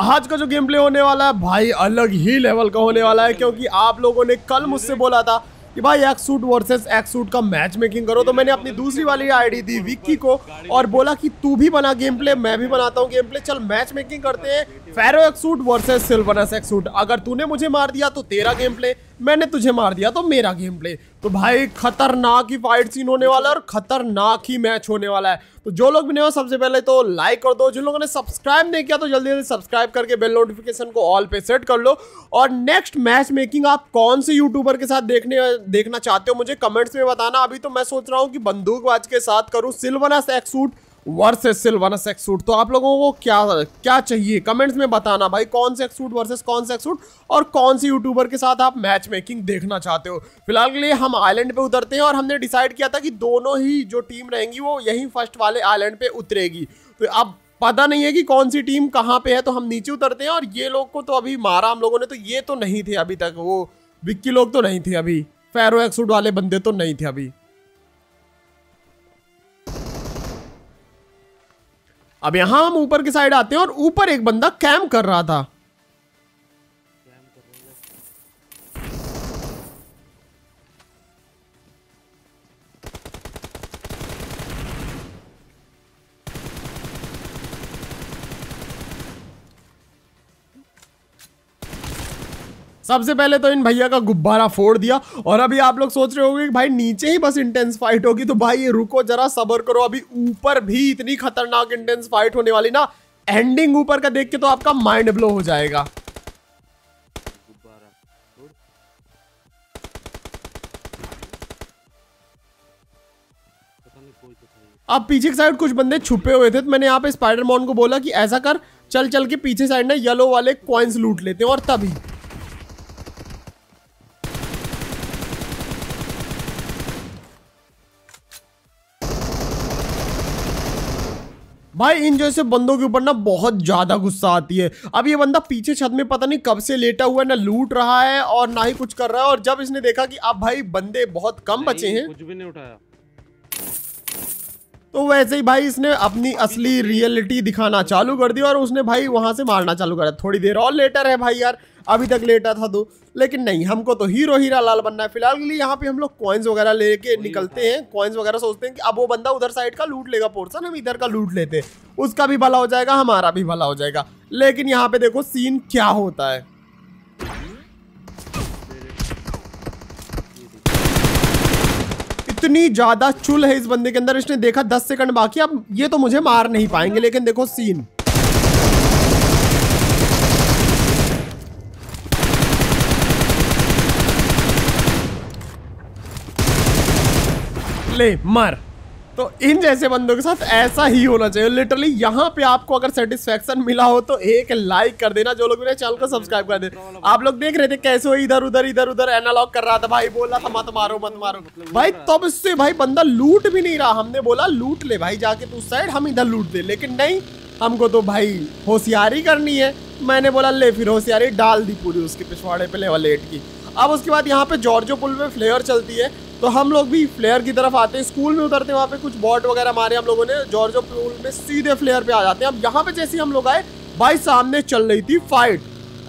आज का जो गेम प्ले होने वाला है, भाई अलग ही लेवल का होने वाला है, क्योंकि आप लोगों ने कल मुझसे बोला था कि भाई एक सूट वर्सेस एक सूट का मैच मेकिंग करो। तो मैंने अपनी दूसरी वाली आईडी दी विक्की को और बोला कि तू भी बना गेम प्ले मैं भी बनाता हूँ गेम प्ले चल मैच मेकिंग करते हैं। फेरो एक सूट वर्सेस सिल्वरस एक सूट अगर तूने मुझे मार दिया तो तेरा गेम प्ले मैंने तुझे मार दिया तो मेरा गेम प्ले तो भाई, खतरनाक ही फाइट सीन होने वाला है और खतरनाक ही मैच होने वाला है। तो जो लोग भी नहीं हो, सबसे पहले तो लाइक कर दो। जिन लोगों ने सब्सक्राइब नहीं किया तो जल्दी जल्दी सब्सक्राइब करके बेल नोटिफिकेशन को ऑल पे सेट कर लो। और नेक्स्ट मैच मेकिंग आप कौन से यूट्यूबर के साथ देखने, देखना चाहते हो, मुझे कमेंट्स में बताना। अभी तो मैं सोच रहा हूँ कि बंदूकबाज के साथ करूँ। सिल्वना सैक सूट वर्सेस सिल्वनस एक्स सूट तो आप लोगों को क्या क्या चाहिए? कमेंट्स में बताना भाई, कौन से सूट वर्सेस कौन से सूट और कौन सी यूट्यूबर के साथ आप मैच मेकिंग देखना चाहते हो? फ़िलहाल के लिए हम आइलैंड पे उतरते हैं और हमने डिसाइड किया था कि दोनों ही जो टीम रहेंगी वो यहीं फ़र्स्ट वाले आइलैंड पे उतरेगी। तो अब पता नहीं है कि कौन सी टीम कहाँ पे है तो हम नीचे उतरते हैं और ये लोग को तो अभी मारा हम लोगों ने तो ये तो नहीं थे अभी तक वो। विक्की लोग तो नहीं थे अभी। फेरो एक्सूट वाले बंदे तो नहीं थे अभी। अब यहाँ हम ऊपर की साइड आते हैं और ऊपर एक बंदा कैम्प कर रहा था। सबसे पहले तो इन भैया का गुब्बारा फोड़ दिया और अभी आप लोग सोच रहे होंगे कि भाई नीचे ही बस इंटेंस फाइट होगी तो भाई ये रुको जरा, सबर करो। अभी ऊपर भी इतनी खतरनाक इंटेंस फाइट होने वाली ना एंडिंग ऊपर का देख के तो आपका माइंड ब्लो हो जाएगा। अब पीछे की साइड कुछ बंदे छुपे हुए थे तो मैंने यहाँ पे स्पाइडर मॉन को बोला कि ऐसा कर चल चल के पीछे साइड ना येलो वाले कॉइन्स लूट लेते हैं और तभी। भाई इन जैसे बंदों के ऊपर ना बहुत ज़्यादा गुस्सा आती है। अब ये बंदा पीछे छत में पता नहीं कब से लेटा हुआ है ना लूट रहा है और ना ही कुछ कर रहा है। और जब इसने देखा कि अब भाई बंदे बहुत कम बचे हैं। कुछ भी नहीं उठाया। तो वैसे ही भाई इसने अपनी असली रियलिटी दिखाना चालू कर दी और उसने भाई वहाँ से मारना चालू करा। थोड़ी देर और लेटर है भाई यार। अभी तक लेटा था तो। लेकिन नहीं हमको तो हीरो हीरा लाल बनना है। फ़िलहाल के लिए यहाँ पे हम लोग कॉइन्स वगैरह लेके निकलते हैं। कॉइन्स वगैरह सोचते हैं कि अब वो बंदा उधर साइड का लूट लेगा पोर्सन हम इधर का लूट लेते हैं। उसका भी भला हो जाएगा हमारा भी भला हो जाएगा। लेकिन यहाँ पे देखो सीन क्या होता है। इतनी ज़्यादा चुल है इस बंदे के अंदर, इसने देखा दस सेकंड बाकी, अब ये तो मुझे मार नहीं पाएँगे, लेकिन देखो सीन ले, मर। तो इन जैसे बंदों के साथ ऐसा ही होना चाहिए। लिटरली यहाँ पे आपको अगर सेटिस्फेक्शन मिला हो तो एक लाइक कर देना। जो लोग मेरे चैनल को सब्सक्राइब कर दे। आप लोग देख रहे थे कैसे हो इधर, उधर इधर, उधर एनालॉग कर रहा था। भाई बोला था, मत मारो मत मारो। भाई तब इससे भाई बंदा लूट भी नहीं रहा। हमने बोला, लूट ले भाई, जाके तू साइड हम इधर लूट दे। लेकिन नहीं, हमको तो भाई होशियारी करनी है। मैंने बोला, ले फिर होशियारी डाल दी पूरी उसके पिछवाड़े पे लेवल एट की। अब उसके बाद यहाँ पे जॉर्जो पुल में फ्लेयर चलती है। तो हम लोग भी फ्लेयर की तरफ़ आते हैं। स्कूल में उतरते हैं, वहाँ पे कुछ बॉट वगैरह मारे हम लोगों ने। जॉर्जो पुल में सीधे फ्लेयर पे आ जाते हैं। अब यहाँ पे जैसे हम लोग आए, भाई सामने चल रही थी फाइट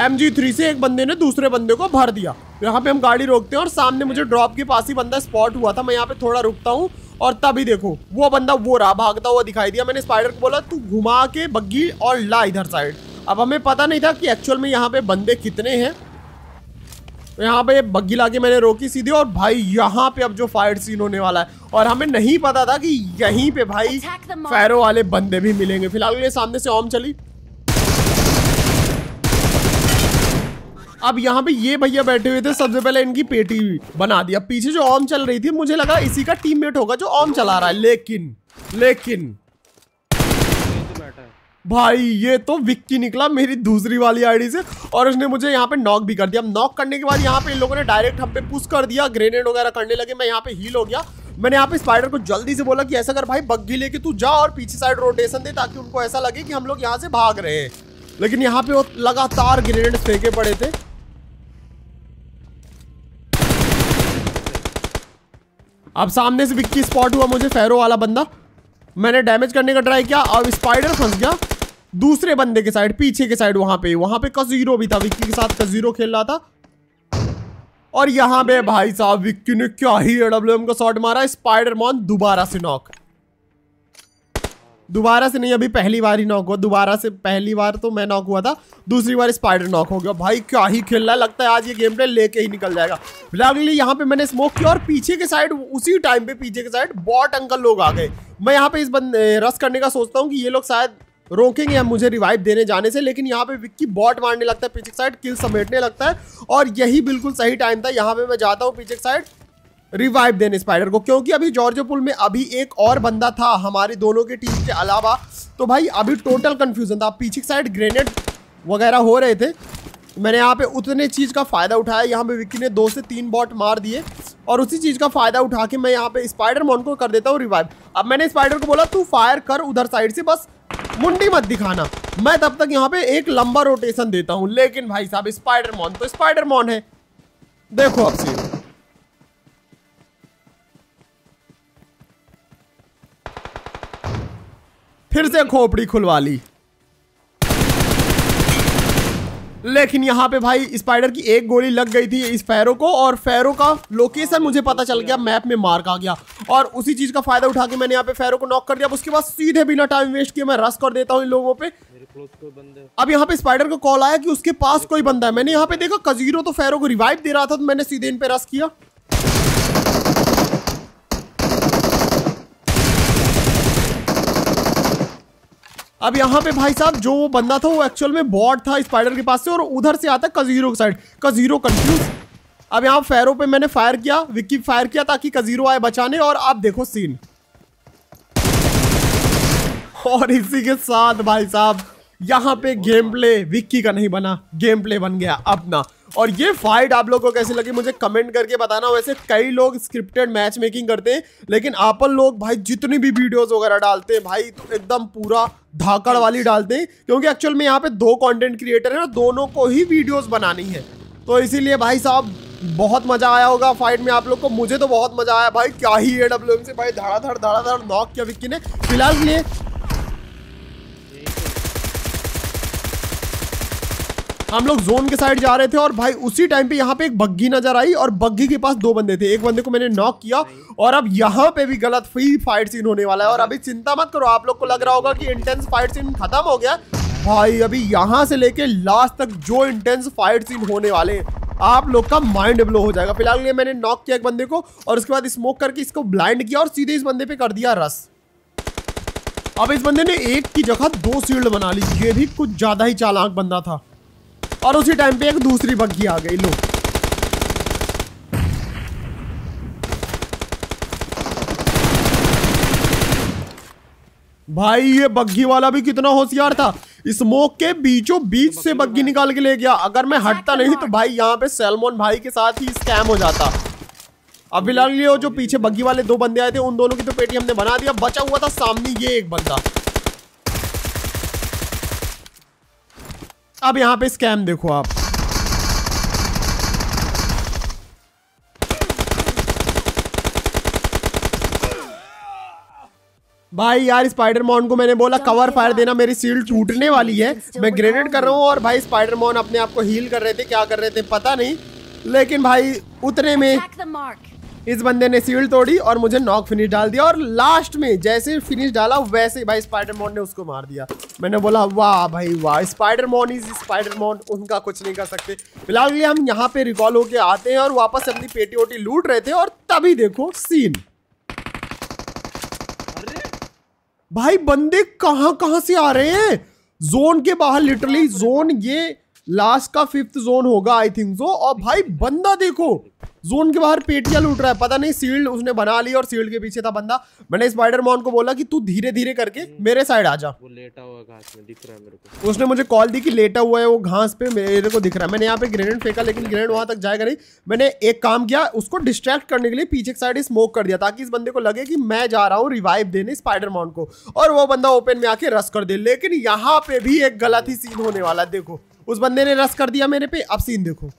एम जी से एक बंदे ने दूसरे बंदे को भर दिया। यहाँ पे हम गाड़ी रोकते हैं और सामने मुझे ड्रॉप के पास ही बंदा स्पॉट हुआ था। मैं यहाँ पे थोड़ा रुकता हूँ और तभी देखो, वो बंदा वो रहा, भागता हुआ दिखाई दिया। मैंने स्पाइडर को बोला, तू घुमा के बग्गी और ला इधर साइड अब हमें पता नहीं था कि एक्चुअल में यहाँ पे बंदे कितने हैं। तो यहाँ पे बग्गी लाके मैंने रोकी सीधी और भाई यहाँ पे अब जो फाइट सीन होने वाला है और हमें नहीं पता था कि यहीं पे भाई फैरो वाले बंदे भी मिलेंगे। फ़िलहाल ये सामने से ओम चली। अब यहाँ पे ये भैया बैठे हुए थे सबसे पहले इनकी पेटी बना दी। अब पीछे जो ओम चल रही थी मुझे लगा इसी का टीममेट होगा जो ओम चला रहा है। लेकिन लेकिन भाई, ये तो विक्की निकला मेरी दूसरी वाली आईडी से और उसने मुझे यहाँ पे नॉक भी कर दिया। नॉक करने के बाद यहाँ पे इन लोगों ने डायरेक्ट हम पे पुश कर दिया ग्रेनेड वगैरह करने लगे, मैं यहाँ पे हील हो गया। मैंने यहाँ पे स्पाइडर को जल्दी से बोला कि ऐसा कर भाई बग्गी लेके तू जा और पीछे साइड रोटेशन दे ताकि उनको ऐसा लगे कि हम लोग यहाँ से भाग रहे हैं। लेकिन यहाँ पे वो लगातार ग्रेनेड फेंके पड़े थे। अब सामने से विक्की स्पॉट हुआ मुझे फेरो वाला बंदा। मैंने डैमेज करने का ट्राई किया, अब स्पाइडर फंस गया। दूसरे बंदे के साइड पीछे के साइड वहाँ पे। वहाँ पे कजीरो भी था। विक्की के साथ कजीरो खेल रहा था। और यहाँ पे भाई साहब विक्की ने क्या ही एडब्ल्यूएम का शॉट मारा। स्पाइडर मॉन दोबारा से नॉक दोबारा से नहीं, अभी पहली बार ही नॉक हुआ। दोबारा से पहली बार तो मैं नॉक हुआ था। दूसरी बार स्पाइडर नॉक हो गया। भाई क्या ही खेल रहा है। लगता है आज ये गेम प्ले लेके ही निकल जाएगा। फ़िलहाल यहाँ पे मैंने स्मोक किया और पीछे के साइड उसी टाइम पे पीछे के साइड बॉट अंकल लोग आ गए। मैं यहाँ पे इस बंद रस करने का सोचता हूँ कि ये लोग शायद रोकेंगे हम मुझे रिवाइव देने जाने से, लेकिन यहाँ पे विक्की बॉट मारने लगता है, पीछे साइड किल समेटने लगता है, और यही बिल्कुल सही टाइम था। यहाँ पे मैं जाता हूँ पीछे साइड रिवाइव देने स्पाइडर को, क्योंकि अभी जॉर्जो पुल में अभी एक और बंदा था हमारे दोनों की टीम के अलावा। तो भाई, अभी टोटल कन्फ्यूज़न था। पीछे साइड ग्रेनेड वगैरह हो रहे थे मैंने यहाँ पे उतने चीज़ का फ़ायदा उठाया। यहाँ पे विक्की ने दो से तीन बॉट मार दिए और उसी चीज़ का फ़ायदा उठा के मैं यहाँ पे स्पाइडर मॉन को कर देता हूँ रिवाइव अब मैंने स्पाइडर को बोला, तू फायर कर उधर साइड से, बस मुंडी मत दिखाना। मैं तब तक यहाँ पे एक लंबा रोटेशन देता हूँ। लेकिन भाई साहब स्पाइडर मॉन तो स्पाइडर मॉन है। देखो अब सीन फिर से खोपड़ी खुलवा ली। लेकिन यहाँ पे भाई स्पाइडर की एक गोली लग गई थी इस फैरो को और फैरो का लोकेशन मुझे पता चल गया मैप में मार्क आ गया। और उसी चीज़ का फ़ायदा उठा के मैंने यहाँ पे फैरो को नॉक कर दिया। उसके बाद सीधे बिना टाइम वेस्ट किए मैं रस कर देता हूँ इन लोगों पे। अब यहाँ पे स्पाइडर का कॉल आया कि उसके पास कोई बंदा है। मैंने यहाँ पे देखा कजीरो तो फैरो को रिवाइव दे रहा था तो मैंने सीधे इन पे रस किया। अब यहाँ पे भाई साहब, जो वो बंदा था, वो एक्चुअल में बॉर्ड था स्पाइडर के पास से और उधर से आता कजीरो की साइड कजीरो कंफ्यूज अब यहाँ फैरो पे मैंने फायर किया विक्की फायर किया ताकि कजीरो आए बचाने और आप देखो सीन और इसी के साथ भाई साहब यहाँ पे गेम प्ले विक्की का नहीं बना गेम प्ले बन गया अपना। और ये फाइट आप लोगों को कैसी लगी मुझे कमेंट करके बताना। वैसे कई लोग स्क्रिप्टेड मैच मेकिंग करते हैं, लेकिन आपन लोग भाई जितनी भी वीडियोस वगैरह डालते हैं, भाई तो एकदम पूरा धाकड़ वाली डालते हैं, क्योंकि एक्चुअल में यहाँ पे दो कंटेंट क्रिएटर हैं और दोनों को ही वीडियोस बनानी है। तो इसीलिए भाई साहब, बहुत मज़ा आया होगा फाइट में आप लोग को। मुझे तो बहुत मज़ा आया भाई, क्या ही है डब्ल्यू एम से भाई, धड़ाधड़ धड़ाधड़ नॉक किया विक्की ने। फ़िलहाल लिए हम लोग जोन के साइड जा रहे थे और भाई उसी टाइम पे यहाँ पे एक बग्घी नज़र आई और बग्घी के पास दो बंदे थे। एक बंदे को मैंने नॉक किया और अब यहाँ पे भी गलत फ्री फाइट सीन होने वाला है और अभी चिंता मत करो, आप लोग को लग रहा होगा कि इंटेंस फाइट सीन खत्म हो गया। भाई अभी यहाँ से लेके लास्ट तक जो इंटेंस फाइट सीन होने वाले आप लोग का माइंड ब्लो हो जाएगा। फ़िलहाल ये मैंने नॉक किया एक बंदे को और उसके बाद स्मोक करके इसको ब्लाइंड किया और सीधे इस बंदे पे कर दिया रस अब इस बंदे ने एक की जगह दो सील्ड बना ली, ये भी कुछ ज़्यादा ही चालाक बंदा था। और उसी टाइम पे एक दूसरी बग्घी आ गई, लो। भाई, ये बग्घी वाला भी कितना होशियार था। स्मोक के बीचों बीच से बग्घी निकाल के ले गया। अगर मैं हटता नहीं तो भाई, यहाँ पे सैलमोन भाई के साथ ही स्कैम हो जाता। अब फ़िलहाल ये जो पीछे बग्घी वाले दो बंदे आए थे, उन दोनों की तो पेटी हमने बना दिया। बचा हुआ था सामने ये एक बंदा। अब यहाँ पे स्कैम देखो आप। भाई यार स्पाइडर मॉन को मैंने बोला कवर फायर देना, मेरी सील टूटने वाली है। मैं ग्रेनेड कर रहा हूँ और भाई स्पाइडर मॉन अपने आप को हील कर रहे थे, क्या कर रहे थे पता नहीं। लेकिन भाई, उतने में इस बंदे ने सील तोड़ी और मुझे नॉक फिनिश डाल दिया और लास्ट में जैसे फिनिश डाला वैसे भाई स्पाइडर मॉन ने उसको मार दिया। मैंने बोला वाह भाई वाह Spiderman is Spiderman उनका कुछ नहीं कर सकते। फ़िलहाल के लिए हम यहाँ पे रिकॉल होके आते हैं और वापस अपनी पेटी ओटी लूट रहे थे और तभी देखो सीन भाई बंदे कहाँ कहाँ से आ रहे हैं? जोन के बाहर लिटरली जोन ये लास्ट का फिफ्थ जोन होगा आई थिंक सो और भाई बंदा देखो जोन के बाहर पेटिया लूट रहा है। पता नहीं सील्ड उसने बना ली और सील्ड के पीछे था बंदा। मैंने स्पाइडर मॉन को बोला कि तू धीरे धीरे करके मेरे साइड आ जा। वो लेटा हुआ घास में दिख रहा है मेरे को। उसने मुझे कॉल दी कि लेटा हुआ है वो घास पे मेरे को दिख रहा है। मैंने यहाँ पे ग्रेनेड फेंका लेकिन ग्रेनेड वहाँ तक जाएगा नहीं। मैंने एक काम किया उसको डिस्ट्रैक्ट करने के लिए पीछे साइड स्मोक कर दिया ताकि इस बंदे को लगे कि मैं जा रहा हूँ रिवाइव देने स्पाइडर मॉन को। और वो बंदा ओपन में आके रस कर दे। लेकिन यहाँ पे भी एक गलत ही सीन होने वाला देखो। उस बंदे ने रस कर दिया मेरे पे। अब सीन देखो।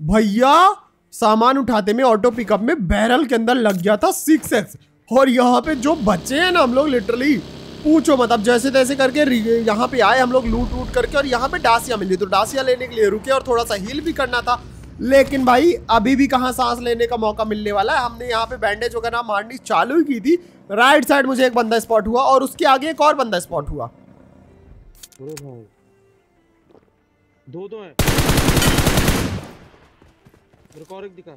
भैया, सामान उठाते में ऑटो पिकअप में बैरल के अंदर लग गया था सिक्स एक्स और यहाँ पे जो बच्चे हैं ना, हम लोग लिटरली पूछो मत। अब जैसे तैसे करके यहाँ पे आए, हम लोग लूट लूट करके और यहाँ पे डासिया मिली। तो डासिया लेने के लिए रुके और थोड़ा सा हील भी करना था। लेकिन भाई, अभी भी कहाँ सांस लेने का मौका मिलने वाला है। हमने यहाँ पे बैंडेज वगैरह मारनी चालू ही की थी। राइट साइड मुझे एक बंदा स्पॉट हुआ और उसके आगे एक और बंदा स्पॉट हुआ। अरे भाई दो दो हैं। मेरे और एक दिखा।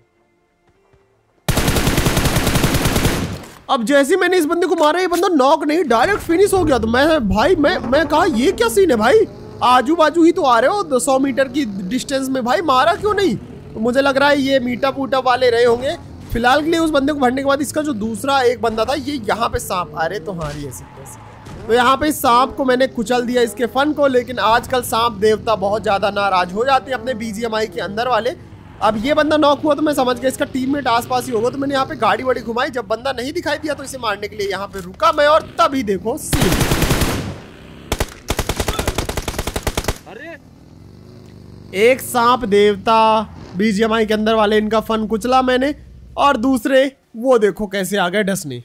अब जैसे मैंने इस बंदे को मारा ये बंदा नॉक नहीं डायरेक्ट फिनिश हो गया। तो मैं भाई मैं मैं कहा ये क्या सीन है भाई? आजू बाजू ही तो आ रहे हो दो सौ मीटर की डिस्टेंस में। भाई मारा क्यों नहीं? तो मुझे लग रहा है ये मीटअप वूटअप वाले रहे होंगे। फ़िलहाल के लिए उस बंदे को भरने के बाद इसका जो दूसरा एक बंदा था ये यहाँ पे सांप आ रहे तो हाँ ये ऐसे तो यहाँ पे सांप को मैंने कुचल दिया इसके फन को लेकिन आजकल सांप देवता बहुत ज़्यादा नाराज़ हो जाते हैं अपने बीजीएमआई के अंदर वाले। अब ये बंदा नॉक हुआ तो मैं समझ गया इसका टीममेट आसपास ही होगा। तो मैंने यहाँ पे गाड़ी वाड़ी घुमाई जब बंदा नहीं दिखाई दिया तो इसे मारने के लिए यहाँ पे रुका मैं और तभी देखो सीन अरे! एक सांप देवता बीजीएमआई के अंदर वाले इनका फन कुचला मैंने और दूसरे वो देखो कैसे आ गए डसनी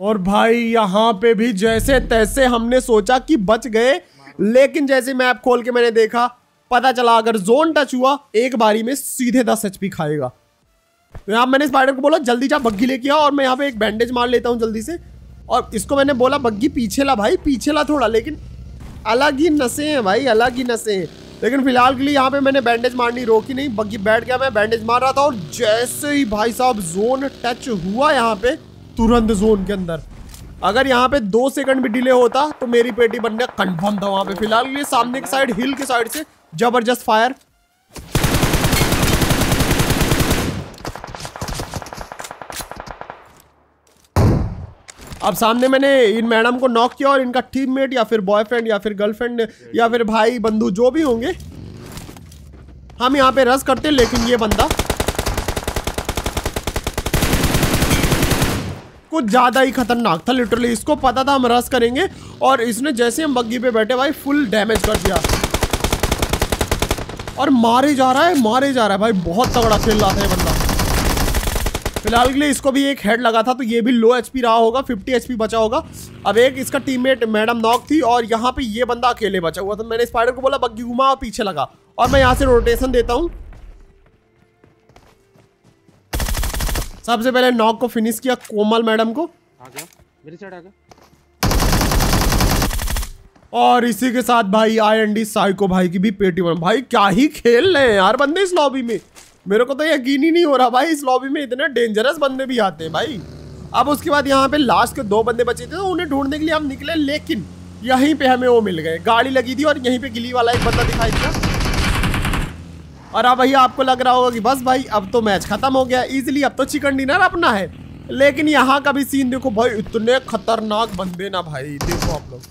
और भाई, यहाँ पे भी जैसे तैसे हमने सोचा कि बच गए, लेकिन जैसे मैप खोल के मैंने देखा, पता चला अगर जोन टच हुआ, एक बारी में सीधे दस एचपी खाएगा। तो यहाँ मैंने स्पाइडर को बोला, जल्दी जा, बग्घी लेके आओ, और मैं यहाँ पे एक बैंडेज मार लेता हूँ जल्दी से। और इसको मैंने बोला, बग्घी पीछे ला भाई, पीछे ला थोड़ा, लेकिन अलग ही नशे हैं भाई, अलग ही नशे हैं। लेकिन फ़िलहाल के लिए यहाँ पे मैंने बैंडेज मारनी रोकी नहीं, बग्घी बैठ गया, मैं बैंडेज मार रहा था, और जैसे ही भाई साहब जोन टच हुआ यहाँ पे तुरंत जोन के अंदर। अगर यहाँ पे दो सेकंड भी डिले होता तो मेरी पेटी बनने कंफर्म था वहाँ पे फ़िलहाल। के लिए सामने की साइड, हिल के साइड से ज़बरदस्त फायर। अब सामने मैंने इन मैडम को नॉक किया और इनका टीममेट या फिर बॉयफ्रेंड या फिर गर्लफ्रेंड या फिर भाई, बंधु, जो भी होंगे, हम यहाँ पे रस करते लेकिन ये बंदा कुछ ज़्यादा ही खतरनाक था लिटरली इसको पता था हम रस करेंगे और इसने जैसे हम बग्गी पे बैठे, भाई फुल डैमेज कर दिया। और मारे जा रहा है, मारे जा रहा है, भाई, बहुत तगड़ा खेल रहा था ये बंदा। फ़िलहाल के लिए इसको भी एक हेड लगा था तो ये भी लो एचपी रहा होगा 50 एचपी बचा होगा। अब एक इसका टीममेट मैडम नॉक थी, और यहाँ पे ये बंदा अकेले बचा हुआ था। मैंने स्पाइडर को बोला बग्गी घुमा और पीछे लगा। और मैं यहाँ से रोटेशन देता हूँ। सबसे पहले नॉक को फिनिश किया कोमल मैडम को। आ गया। मेरी साइड आ गया। और इसी के साथ भाई आई एन डी साइको भाई की भी पेटी बन भाई क्या ही खेल रहे हैं यार बंदे इस लॉबी में। मेरे को तो यकीन ही नहीं हो रहा भाई इस लॉबी में इतने डेंजरस बंदे भी आते हैं भाई। अब उसके बाद यहाँ पे लास्ट के दो बंदे बचे थे तो उन्हें ढूँढने के लिए हम निकले लेकिन यहीं पे हमें वो मिल गए। गाड़ी लगी थी और यहीं पे गिली वाला एक बंदा दिखाई दिया। और अब भाई आपको लग रहा होगा कि बस भाई, अब तो मैच खत्म हो गया। इजिली अब तो चिकन डिनर अपना है। लेकिन यहाँ का भी सीन देखो भाई, इतने खतरनाक बंदे ना भाई, देखो आप लोग।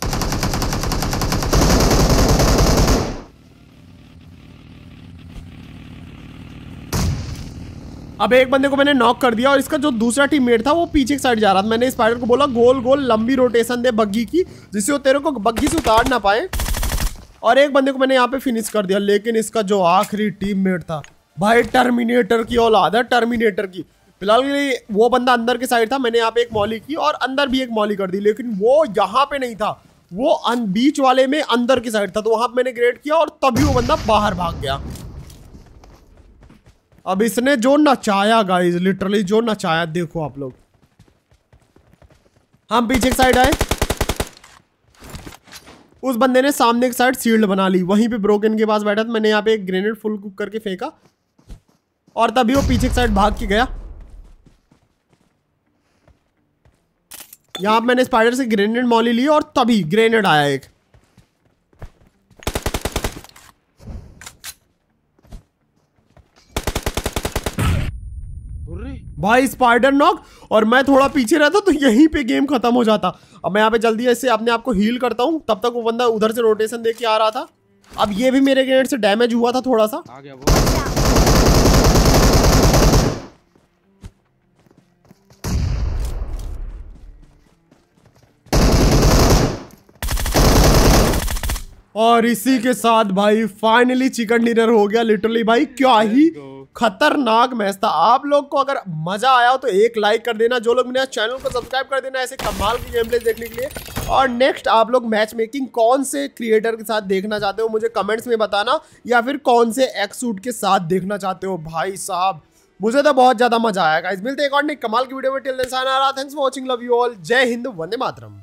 अब एक बंदे को मैंने नॉक कर दिया और इसका जो दूसरा टीममेट था, वो पीछे की साइड जा रहा था। मैंने स्पाइडर को बोला, गोल गोल, लंबी रोटेशन दे बग्गी की, जिससे वो तेरे को बग्गी से उतार ना पाए। और एक बंदे को मैंने यहाँ पे फिनिश कर दिया, लेकिन इसका जो आखिरी टीममेट था, भाई टर्मिनेटर की औलाद है टर्मिनेटर की। फ़िलहाल के लिए वो बंदा अंदर के साइड था, मैंने यहाँ पे एक मौली की और अंदर भी एक मौली कर दी, लेकिन वो यहाँ पे नहीं था। वो बीच वाले में अंदर की साइड था तो वहाँ पे मैंने ग्रेड किया और तभी वो बंदा बाहर भाग गया। अब इसने जो नचाया गाइस लिटरली जो नचाया, देखो आप लोग। हम पीछे साइड आए। उस बंदे ने सामने की साइड सील्ड बना ली। वहीं पे ब्रोकन के पास बैठा था। मैंने यहाँ पे एक ग्रेनेड फुल कुक करके फेंका। और तभी वो पीछे की साइड भाग के गया। यहाँ मैंने स्पाइडर से ग्रेनेड मॉली ली और तभी ग्रेनेड आया एक। भाई स्पाइडर नॉक और मैं थोड़ा पीछे रहता तो यहीं पे गेम खत्म हो जाता। अब मैं यहाँ पे जल्दी ऐसे अपने आप को हील करता हूँ। तब तक वो बंदा उधर से रोटेशन दे के आ रहा था। अब ये भी मेरे ग्रेनेड से डैमेज हुआ था थोड़ा सा आ गया वो। और इसी के साथ भाई फाइनली चिकन डिनर हो गया लिटरली भाई क्या ही. खतरनाक मैच था। आप लोग को अगर मज़ा आया हो तो एक लाइक कर देना। जो लोग मेरे चैनल को सब्सक्राइब कर देना, ऐसे कमाल की गेम प्ले देखने के लिए। और नेक्स्ट आप लोग मैच मेकिंग कौन से क्रिएटर के साथ देखना चाहते हो, मुझे कमेंट्स में बताना। या फिर कौन से एक्स सूट के साथ देखना चाहते हो, भाई साहब। मुझे तो बहुत ज़्यादा मज़ा आया गाइस मिलते एक और नहीं कमाल की वीडियो में। Till then sayonara thanks for watching love you all जय हिंद। वंदे मातरम।